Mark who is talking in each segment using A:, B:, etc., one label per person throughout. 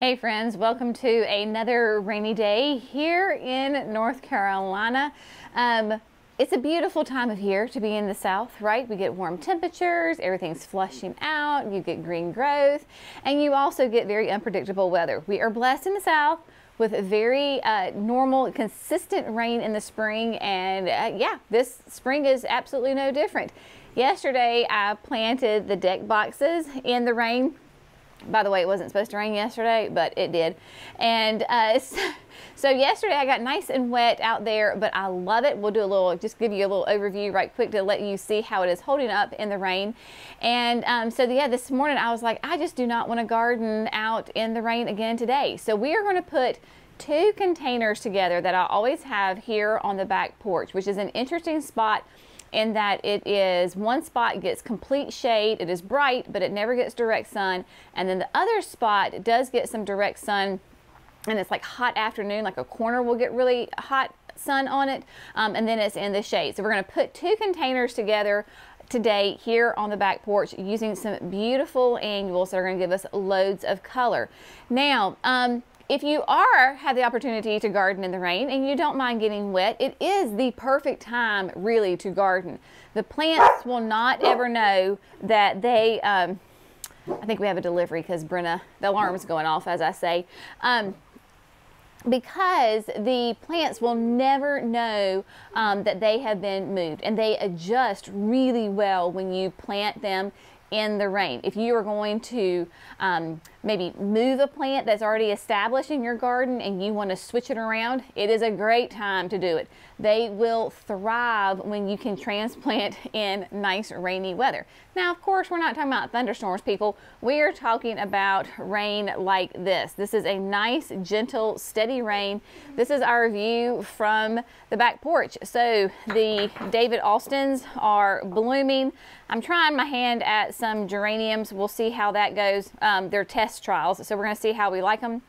A: Hey friends, welcome to another rainy day here in North Carolina. Um, it's a beautiful time of year to be in the south, right? We get warm temperatures, everything's flushing out, you get green growth, and you also get very unpredictable weather. We are blessed in the south with very uh, normal, consistent rain in the spring, and uh, yeah, this spring is absolutely no different. Yesterday, I planted the deck boxes in the rain by the way, it wasn't supposed to rain yesterday, but it did. And uh, so yesterday I got nice and wet out there, but I love it. We'll do a little, just give you a little overview right quick to let you see how it is holding up in the rain. And um, so yeah, this morning I was like, I just do not want to garden out in the rain again today. So we are going to put two containers together that I always have here on the back porch, which is an interesting spot in that it is one spot gets complete shade, it is bright, but it never gets direct sun. And then the other spot does get some direct sun and it's like hot afternoon, like a corner will get really hot sun on it. Um, and then it's in the shade. So we're gonna put two containers together today here on the back porch using some beautiful annuals that are going to give us loads of color. Now, um, if you are have the opportunity to garden in the rain and you don't mind getting wet, it is the perfect time really to garden. The plants will not ever know that they, um, I think we have a delivery because Brenna, the alarm is going off as I say. Um, because the plants will never know um, that they have been moved and they adjust really well when you plant them in the rain. If you are going to um, maybe move a plant that's already established in your garden and you want to switch it around, it is a great time to do it. They will thrive when you can transplant in nice rainy weather. Now, of course, we're not talking about thunderstorms, people. We are talking about rain like this. This is a nice, gentle, steady rain. This is our view from the back porch. So the David Austins are blooming. I'm trying my hand at some geraniums. We'll see how that goes. Um, they're test trials, so we're going to see how we like them.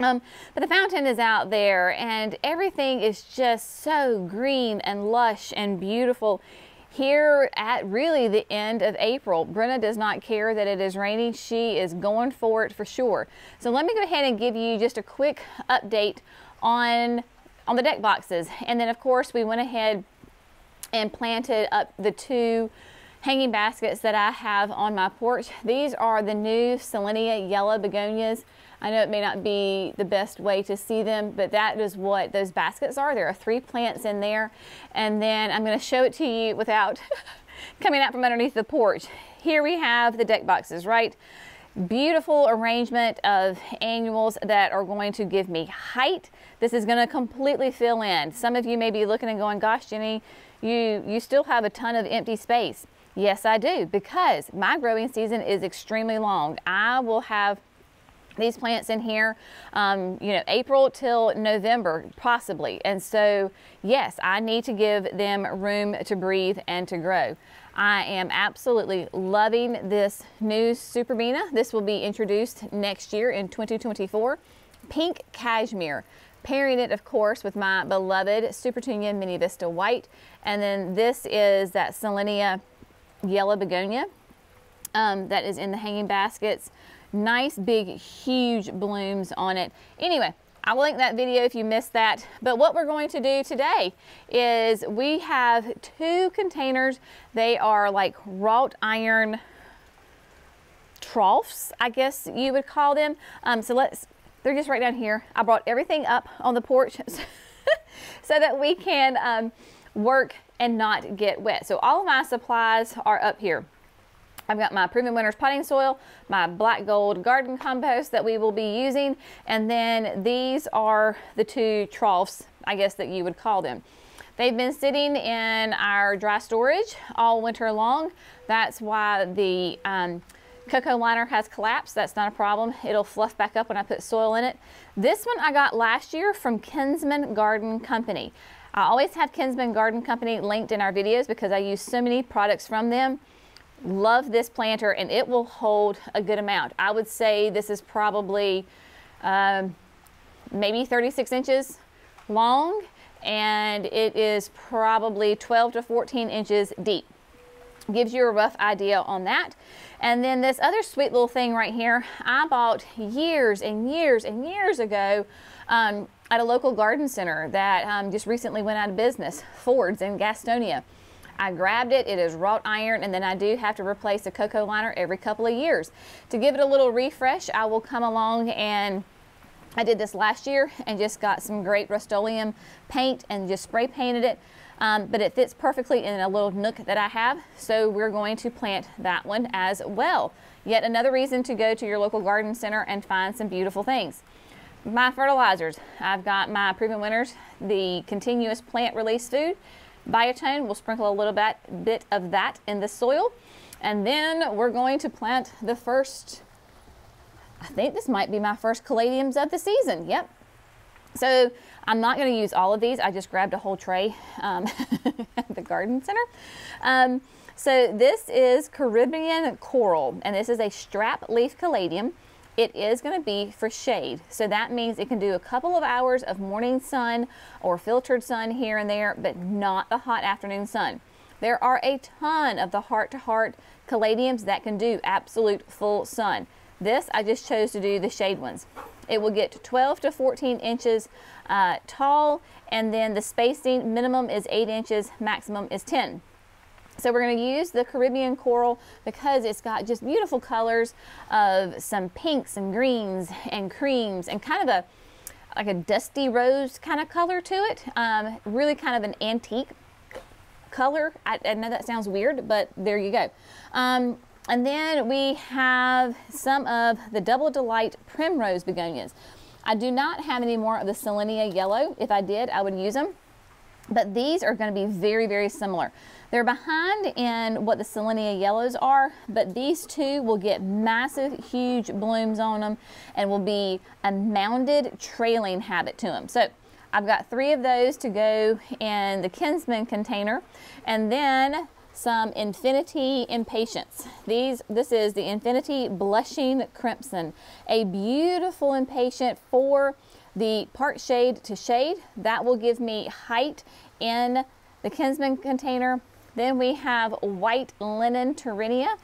A: Um, but the fountain is out there and everything is just so green and lush and beautiful here at really the end of April. Brenna does not care that it is raining. She is going for it for sure. So let me go ahead and give you just a quick update on, on the deck boxes. And then of course we went ahead and planted up the two hanging baskets that I have on my porch. These are the new Solenia yellow begonias. I know it may not be the best way to see them, but that is what those baskets are. There are three plants in there. And then I'm gonna show it to you without coming out from underneath the porch. Here we have the deck boxes, right? Beautiful arrangement of annuals that are going to give me height. This is gonna completely fill in. Some of you may be looking and going, gosh, Jenny, you, you still have a ton of empty space. Yes, I do, because my growing season is extremely long. I will have these plants in here, um, you know, April till November, possibly. And so, yes, I need to give them room to breathe and to grow. I am absolutely loving this new Superbena. This will be introduced next year in 2024. Pink Cashmere. Pairing it, of course, with my beloved Supertunia Mini Vista White. And then this is that Solenia yellow begonia um, that is in the hanging baskets. Nice big huge blooms on it. Anyway, I will link that video if you missed that. But what we're going to do today is we have two containers. They are like wrought iron troughs, I guess you would call them. Um, so let's, they're just right down here. I brought everything up on the porch so that we can um, work and not get wet. So all of my supplies are up here. I've got my Proven Winners potting soil, my black gold garden compost that we will be using, and then these are the two troughs, I guess that you would call them. They've been sitting in our dry storage all winter long. That's why the um, cocoa liner has collapsed. That's not a problem. It'll fluff back up when I put soil in it. This one I got last year from Kinsman Garden Company. I always have Kinsman Garden Company linked in our videos because I use so many products from them. Love this planter and it will hold a good amount. I would say this is probably um, maybe 36 inches long and it is probably 12 to 14 inches deep. Gives you a rough idea on that. And then this other sweet little thing right here, I bought years and years and years ago um, at a local garden center that um, just recently went out of business, Ford's in Gastonia. I grabbed it, it is wrought iron, and then I do have to replace a cocoa liner every couple of years. To give it a little refresh, I will come along and I did this last year and just got some great Rust-Oleum paint and just spray painted it um, but it fits perfectly in a little nook that I have. So we're going to plant that one as well. Yet another reason to go to your local garden center and find some beautiful things. My fertilizers, I've got my Proven Winners, the continuous plant release food. Biotone, we'll sprinkle a little bit, bit of that in the soil. And then we're going to plant the first, I think this might be my first caladiums of the season. Yep. So I'm not going to use all of these. I just grabbed a whole tray um, at the garden center. Um, so this is Caribbean Coral, and this is a strap leaf caladium. It is going to be for shade. So that means it can do a couple of hours of morning sun or filtered sun here and there, but not the hot afternoon sun. There are a ton of the heart-to-heart -heart caladiums that can do absolute full sun. This, I just chose to do the shade ones. It will get 12 to 14 inches uh, tall, and then the spacing minimum is 8 inches, maximum is 10. So we're going to use the Caribbean coral because it's got just beautiful colors of some pinks and greens and creams and kind of a like a dusty rose kind of color to it. Um, really kind of an antique color. I, I, know that sounds weird, but there you go. Um, and then we have some of the Double Delight Primrose Begonias. I do not have any more of the Solenia Yellow. If I did, I would use them. But these are going to be very, very similar. They're behind in what the Solenia Yellows are, but these two will get massive, huge blooms on them and will be a mounded trailing habit to them. So I've got three of those to go in the Kinsman container. And then some Infinity Impatiens. These, this is the Infinity Blushing Crimson, a beautiful impatient for the part shade to shade. That will give me height in the Kinsman container. Then we have White Linen Torenia,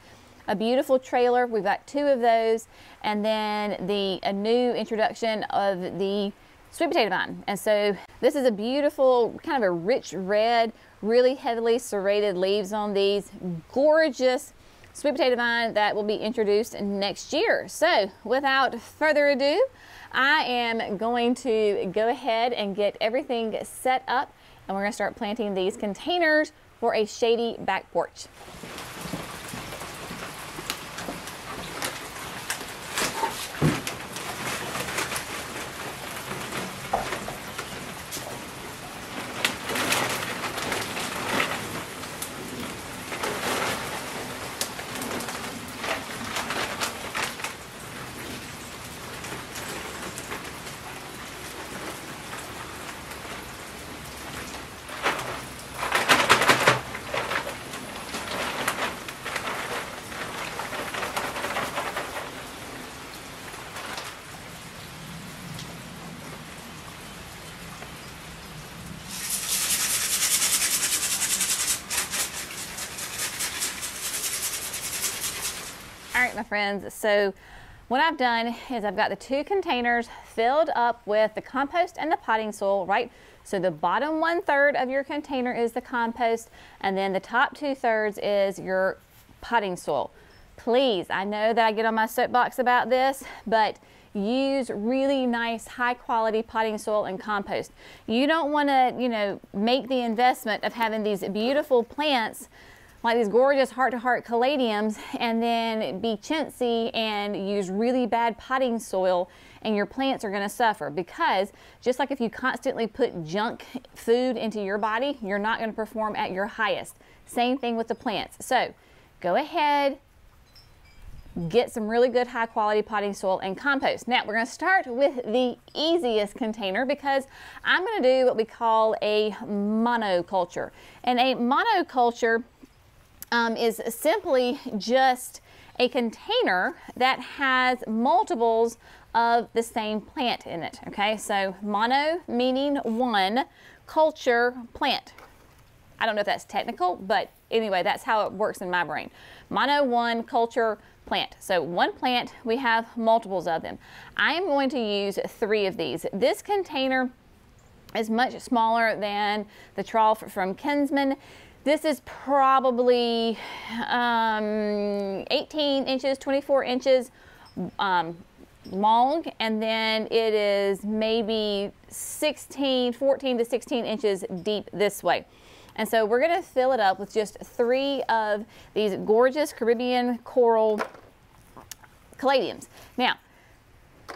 A: a beautiful trailer. We've got two of those. And then the a new introduction of the sweet potato vine. And so this is a beautiful, kind of a rich red, really heavily serrated leaves on these. Gorgeous sweet potato vine that will be introduced next year. So without further ado, I am going to go ahead and get everything set up and we're gonna start planting these containers for a shady back porch. Right, my friends, so what I've done is I've got the two containers filled up with the compost and the potting soil, right? So the bottom one third of your container is the compost, and then the top two thirds is your potting soil. Please, I know that I get on my soapbox about this, but use really nice high quality potting soil and compost. You don't want to, you know, make the investment of having these beautiful plants like these gorgeous heart-to-heart caladiums and then be chintzy and use really bad potting soil and your plants are going to suffer because just like if you constantly put junk food into your body, you're not going to perform at your highest. Same thing with the plants. So go ahead, get some really good high quality potting soil and compost. Now we're going to start with the easiest container because I'm going to do what we call a monoculture. And a monoculture um, is simply just a container that has multiples of the same plant in it. Okay, so mono meaning one, culture plant. I don't know if that's technical, but anyway, that's how it works in my brain. Mono one, culture plant. So one plant, we have multiples of them. I am going to use three of these. This container is much smaller than the trough from Kinsman. This is probably um, 18 inches, 24 inches um, long, and then it is maybe 16, 14 to 16 inches deep this way. And so we're to fill it up with just three of these gorgeous Caribbean coral caladiums. Now,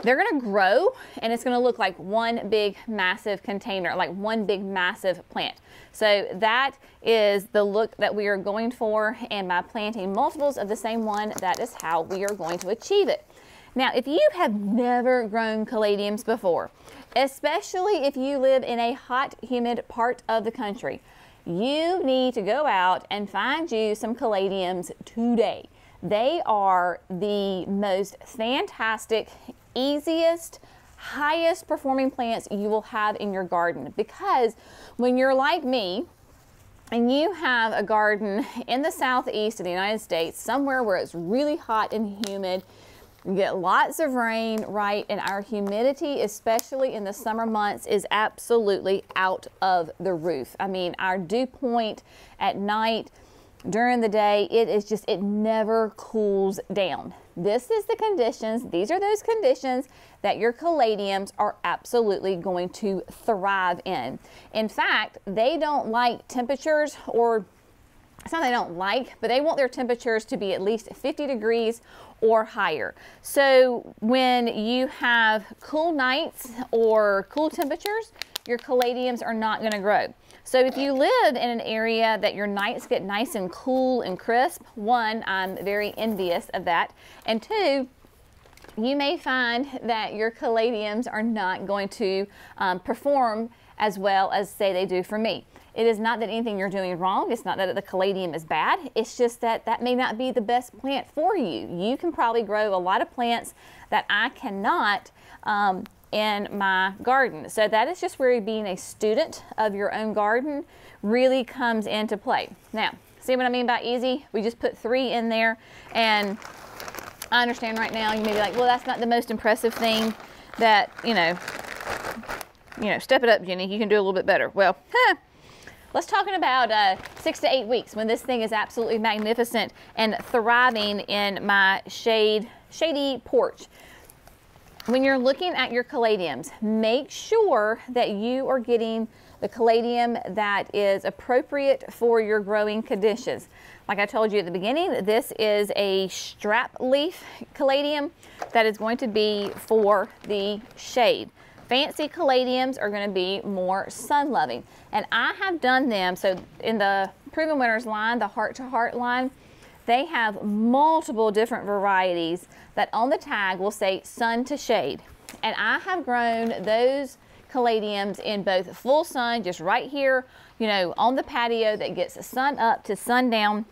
A: they're going to grow and it's going to look like one big massive container, like one big massive plant. So that is the look that we are going for and by planting multiples of the same one, that is how we are going to achieve it. Now, if you have never grown caladiums before, especially if you live in a hot, humid part of the country, you need to go out and find you some caladiums today. They are the most fantastic, easiest, highest performing plants you will have in your garden because when you're like me, and you have a garden in the southeast of the United States, somewhere where it's really hot and humid, you get lots of rain, right? And our humidity, especially in the summer months, is absolutely out of the roof. I mean, our dew point at night, during the day, it is just, it never cools down. This is the conditions, these are those conditions that your caladiums are absolutely going to thrive in. In fact, they don't like temperatures or it's not they don't like, but they want their temperatures to be at least 50 degrees or higher. So when you have cool nights or cool temperatures, your caladiums are not going to grow. So if you live in an area that your nights get nice and cool and crisp, one, I'm very envious of that. And two, you may find that your caladiums are not going to um, perform as well as say they do for me. It is not that anything you're doing wrong. It's not that the caladium is bad. It's just that that may not be the best plant for you. You can probably grow a lot of plants that I cannot um, in my garden. So that is just where being a student of your own garden really comes into play. Now, see what I mean by easy? We just put three in there and I understand right now you may be like, well, that's not the most impressive thing that, you know, you know, step it up, Jenny. You can do a little bit better. Well, huh, Let's talk about uh, six to eight weeks when this thing is absolutely magnificent and thriving in my shade, shady porch. When you're looking at your caladiums, make sure that you are getting the caladium that is appropriate for your growing conditions. Like I told you at the beginning, this is a strap leaf caladium that is going to be for the shade. Fancy caladiums are going to be more sun loving. And I have done them, so in the Proven Winners line, the Heart to Heart line, they have multiple different varieties that on the tag will say sun to shade. And I have grown those caladiums in both full sun, just right here, you know, on the patio that gets sun up to sundown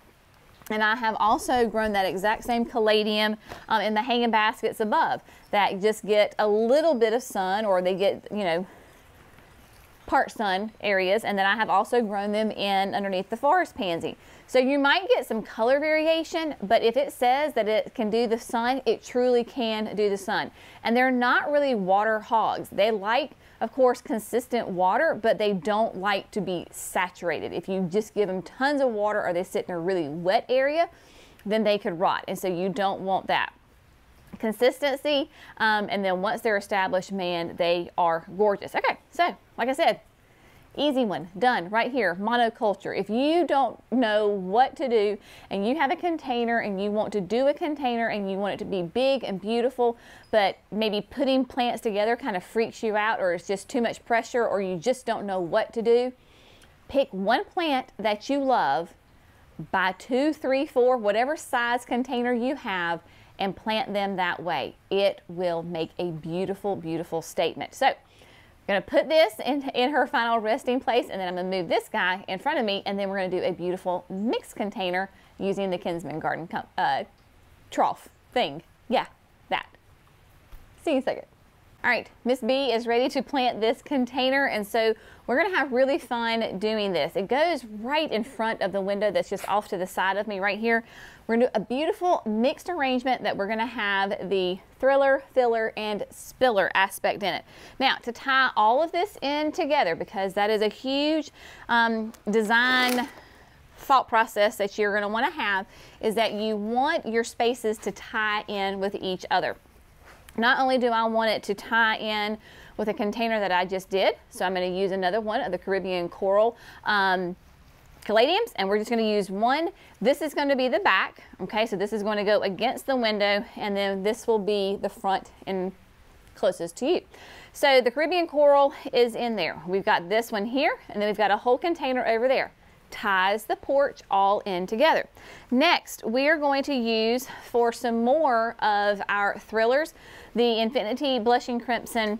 A: and I have also grown that exact same caladium um, in the hanging baskets above that just get a little bit of sun or they get, you know, part sun areas. And then I have also grown them in underneath the forest pansy. So you might get some color variation, but if it says that it can do the sun, it truly can do the sun. And they're not really water hogs. They like of course, consistent water, but they don't like to be saturated. If you just give them tons of water or they sit in a really wet area, then they could rot. And so you don't want that. Consistency, um, and then once they're established, man, they are gorgeous. Okay, so like I said, Easy one, done right here, monoculture. If you don't know what to do and you have a container and you want to do a container and you want it to be big and beautiful, but maybe putting plants together kind of freaks you out or it's just too much pressure or you just don't know what to do, pick one plant that you love, buy two, three, four, whatever size container you have, and plant them that way. It will make a beautiful, beautiful statement. So I'm to put this in, in her final resting place and then I'm to move this guy in front of me and then we're to do a beautiful mixed container using the Kinsman Garden uh, trough thing. Yeah, that. See you in a second. All right, Miss B is ready to plant this container and so we're gonna have really fun doing this. It goes right in front of the window that's just off to the side of me right here. We're gonna do a beautiful mixed arrangement that we're gonna have the thriller, filler, and spiller aspect in it. Now, to tie all of this in together, because that is a huge um, design thought process that you're gonna wanna have, is that you want your spaces to tie in with each other. Not only do I want it to tie in with a container that I just did, so I'm going to use another one of the Caribbean coral um, caladiums and we're just going to use one. This is going to be the back, okay, so this is going to go against the window and then this will be the front and closest to you. So the Caribbean coral is in there. We've got this one here and then we've got a whole container over there ties the porch all in together. Next, we are going to use for some more of our thrillers, the Infinity Blushing Crimson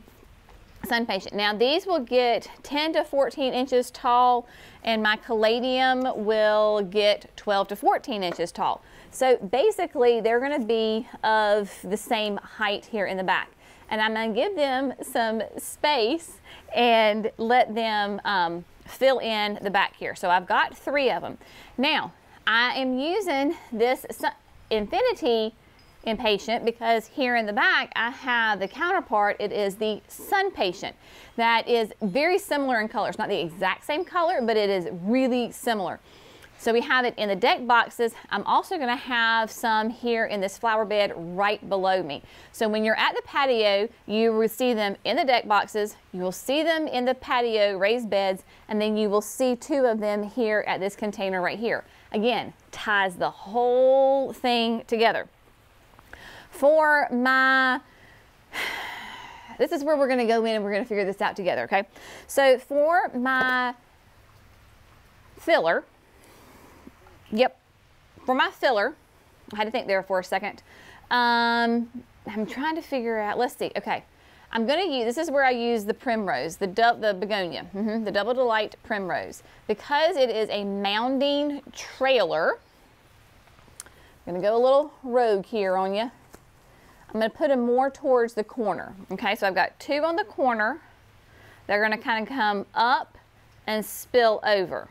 A: Sun Patient. Now these will get 10 to 14 inches tall and my caladium will get 12 to 14 inches tall. So basically they're gonna be of the same height here in the back. And I'm gonna give them some space and let them um, fill in the back here. So I've got three of them. Now, I am using this Infinity Impatient because here in the back I have the counterpart. It is the Sun Patient that is very similar in color. It's not the exact same color, but it is really similar. So we have it in the deck boxes. I'm also gonna have some here in this flower bed right below me. So when you're at the patio, you will see them in the deck boxes, you will see them in the patio raised beds, and then you will see two of them here at this container right here. Again, ties the whole thing together. For my, this is where we're gonna go in and we're gonna figure this out together, okay? So for my filler, Yep. For my filler, I had to think there for a second. Um, I'm trying to figure out, let's see, okay. I'm going to use, this is where I use the primrose, the, the begonia, mm -hmm, the Double Delight primrose. Because it is a mounding trailer, I'm going to go a little rogue here on you. I'm going to put them more towards the corner. Okay, so I've got two on the corner. They're going to kind of come up and spill over.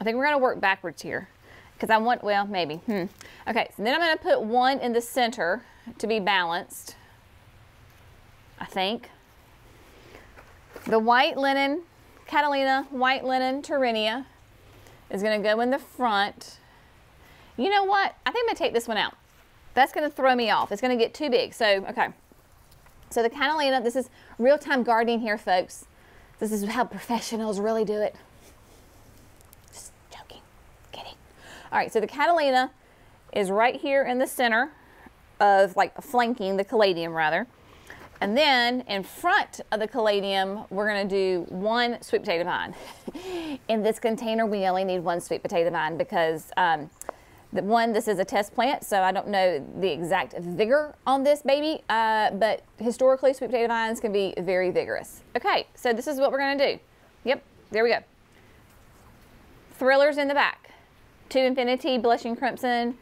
A: I think we're going to work backwards here because I want, well, maybe. Hmm. Okay, so then I'm going to put one in the center to be balanced, I think. The white linen, Catalina white linen Torenia is going to go in the front. You know what? I think I'm going to take this one out. That's going to throw me off. It's going to get too big. So, okay. So the Catalina, this is real-time gardening here, folks. This is how professionals really do it. Just joking, kidding. All right, so the Catalina is right here in the center of like flanking the caladium rather. And then in front of the caladium, we're gonna do one sweet potato vine. in this container, we only need one sweet potato vine because um, the one, this is a test plant, so I don't know the exact vigor on this baby, uh, but historically sweet potato vines can be very vigorous. Okay, so this is what we're gonna do. Yep, there we go. Thrillers in the back to Infinity Blushing Crimson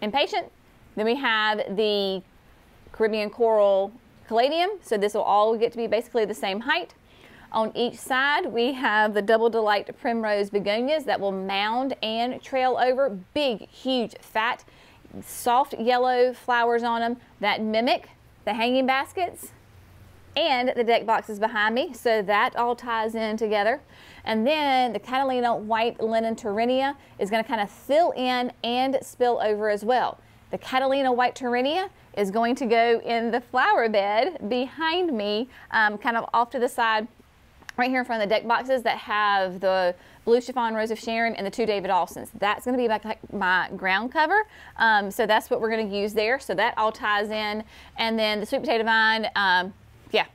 A: Impatient. Then we have the Caribbean Coral Caladium. So this will all get to be basically the same height. On each side, we have the Double Delight Primrose Begonias that will mound and trail over. Big, huge, fat, soft yellow flowers on them that mimic the hanging baskets and the deck boxes behind me. So that all ties in together. And then the Catalina White Linen Torenia is going to kind of fill in and spill over as well. The Catalina White Torenia is going to go in the flower bed behind me, um, kind of off to the side, right here in front of the deck boxes that have the Blue Chiffon Rose of Sharon and the two David Austin's. That's going to be my, my ground cover. Um, so that's what we're going to use there. So that all ties in. And then the sweet potato vine, um, yeah,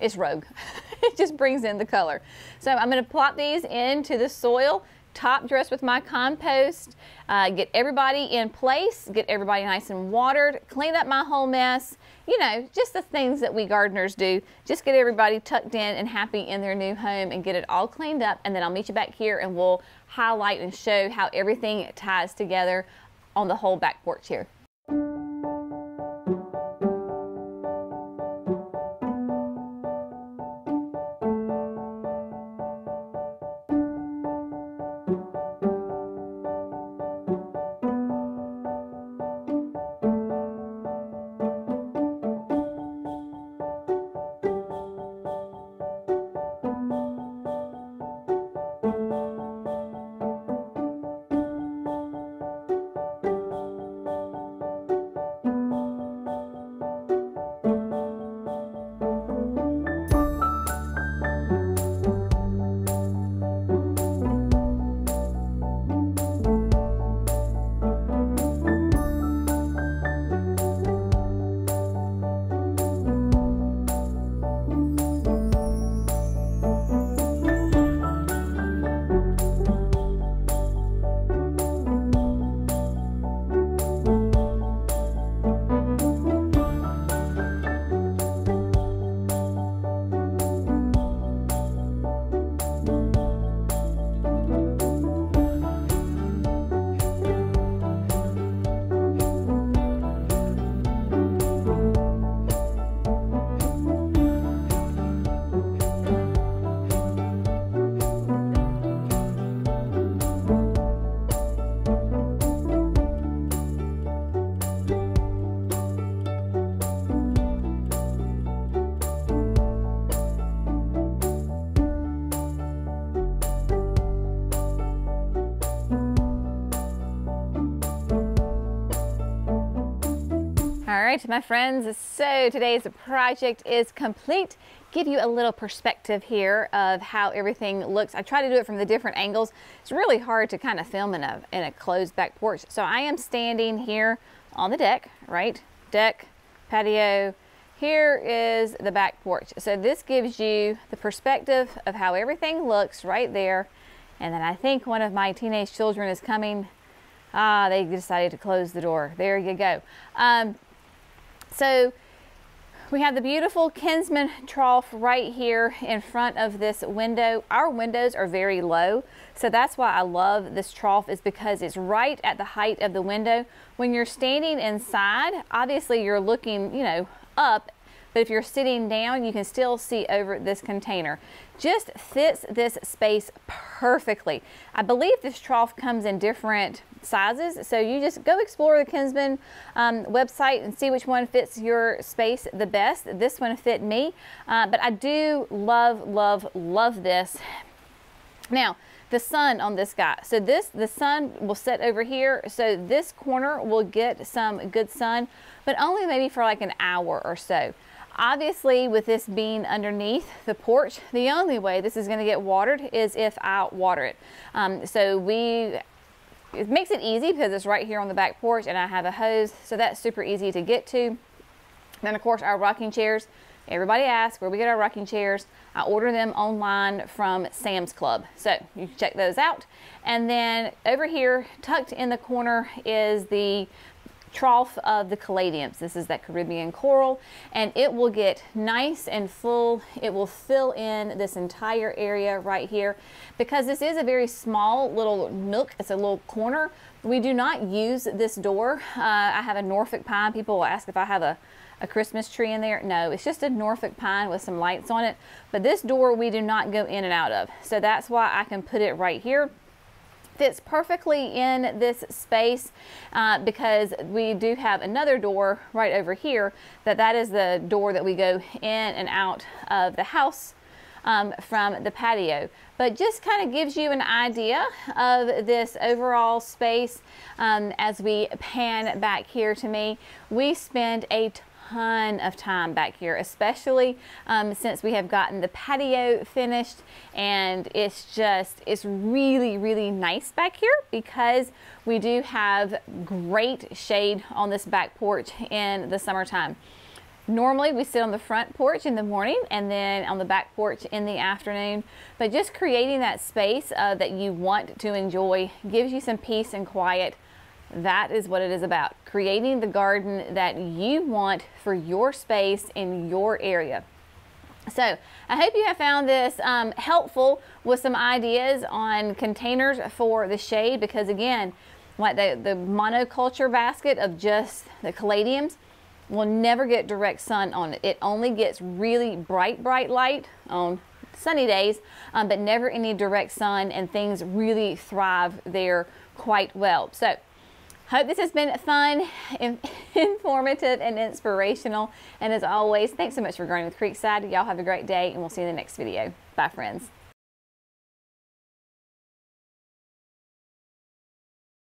A: it's rogue. it just brings in the color. So I'm going to plop these into the soil, top dress with my compost, uh, get everybody in place, get everybody nice and watered, clean up my whole mess. You know, just the things that we gardeners do. Just get everybody tucked in and happy in their new home and get it all cleaned up. And then I'll meet you back here and we'll highlight and show how everything ties together on the whole back porch here. Right, my friends, so today's project is complete. Give you a little perspective here of how everything looks. I try to do it from the different angles. It's really hard to kind of film in a, in a closed back porch. So I am standing here on the deck, right? Deck, patio. Here is the back porch. So this gives you the perspective of how everything looks right there. And then I think one of my teenage children is coming Ah, they decided to close the door. There you go. Um, so we have the beautiful Kinsman trough right here in front of this window. Our windows are very low, so that's why I love this trough is because it's right at the height of the window. When you're standing inside, obviously you're looking, you know, up but if you're sitting down, you can still see over this container. Just fits this space perfectly. I believe this trough comes in different sizes, so you just go explore the Kinsman um, website and see which one fits your space the best. This one fit me, uh, but I do love, love, love this. Now, the sun on this guy. So this, the sun will set over here. So this corner will get some good sun, but only maybe for like an hour or so. Obviously, with this being underneath the porch, the only way this is going to get watered is if I water it. Um, so we, it makes it easy because it's right here on the back porch and I have a hose, so that's super easy to get to. Then of course our rocking chairs, everybody asks where we get our rocking chairs. I order them online from Sam's Club. So you can check those out. And then over here, tucked in the corner is the trough of the caladiums. This is that Caribbean coral and it will get nice and full. It will fill in this entire area right here because this is a very small little nook. It's a little corner. We do not use this door. Uh, I have a Norfolk pine. People will ask if I have a a Christmas tree in there. No, it's just a Norfolk pine with some lights on it. But this door we do not go in and out of. So that's why I can put it right here fits perfectly in this space uh, because we do have another door right over here that that is the door that we go in and out of the house um, from the patio. But just kind of gives you an idea of this overall space um, as we pan back here to me. We spend a ton of time back here, especially um, since we have gotten the patio finished and it's just, it's really, really nice back here because we do have great shade on this back porch in the summertime. Normally we sit on the front porch in the morning and then on the back porch in the afternoon, but just creating that space uh, that you want to enjoy gives you some peace and quiet that is what it is about creating the garden that you want for your space in your area. So I hope you have found this um, helpful with some ideas on containers for the shade because again, like the, the monoculture basket of just the caladiums will never get direct sun on it. It only gets really bright, bright light on sunny days, um, but never any direct sun and things really thrive there quite well. So Hope this has been fun, informative, and inspirational. And as always, thanks so much for growing with Creekside. Y'all have a great day, and we'll see you in the next video. Bye, friends.